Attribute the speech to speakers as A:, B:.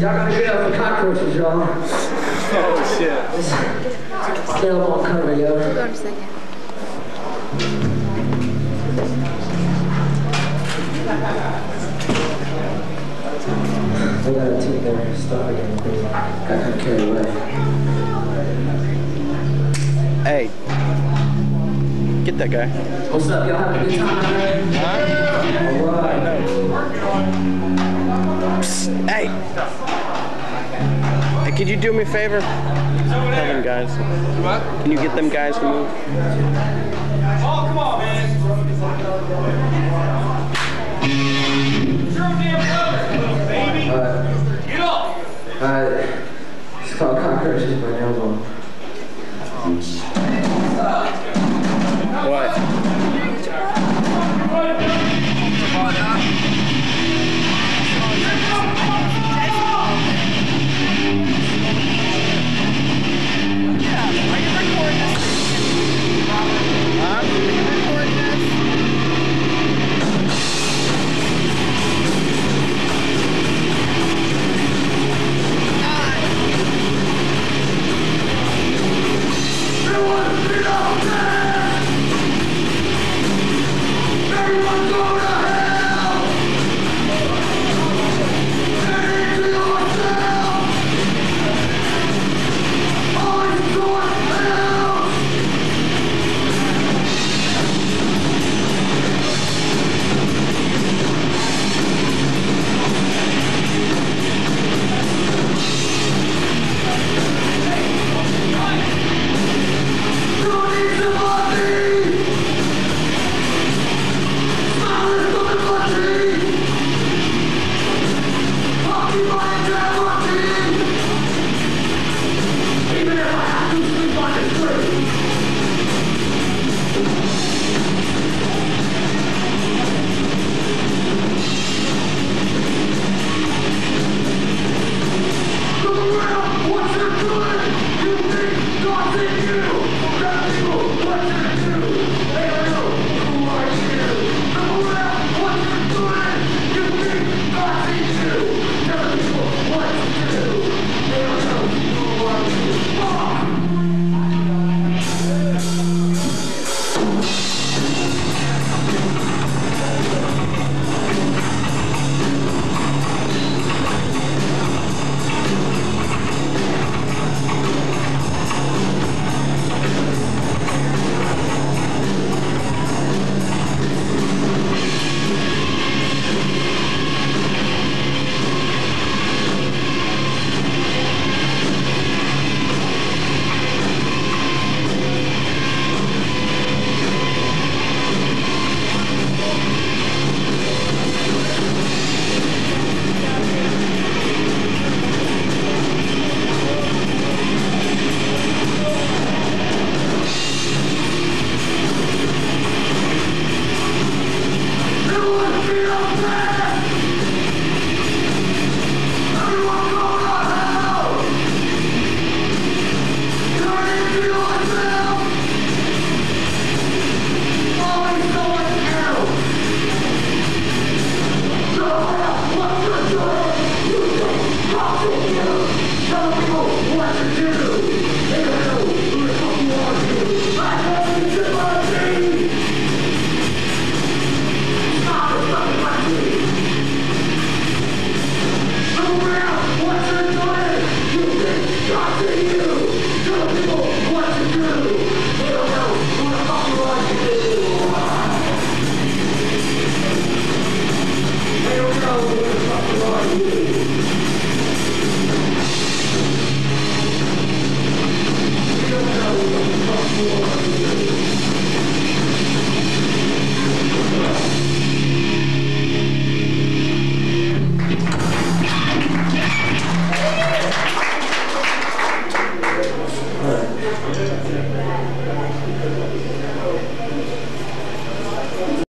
A: Y'all gotta get up for cockroaches, y'all.
B: Oh shit.
A: Stay up on cover, yo.
C: Hold on a second.
A: We got a team there. Stop again. Got kind of carried away.
B: Hey. Get that guy.
A: What's up? Y'all having a good time?
B: Hey. Hey, could you do me a favor? Tell them guys.
D: What?
B: Can you get them guys to move?
D: Oh, come on, man.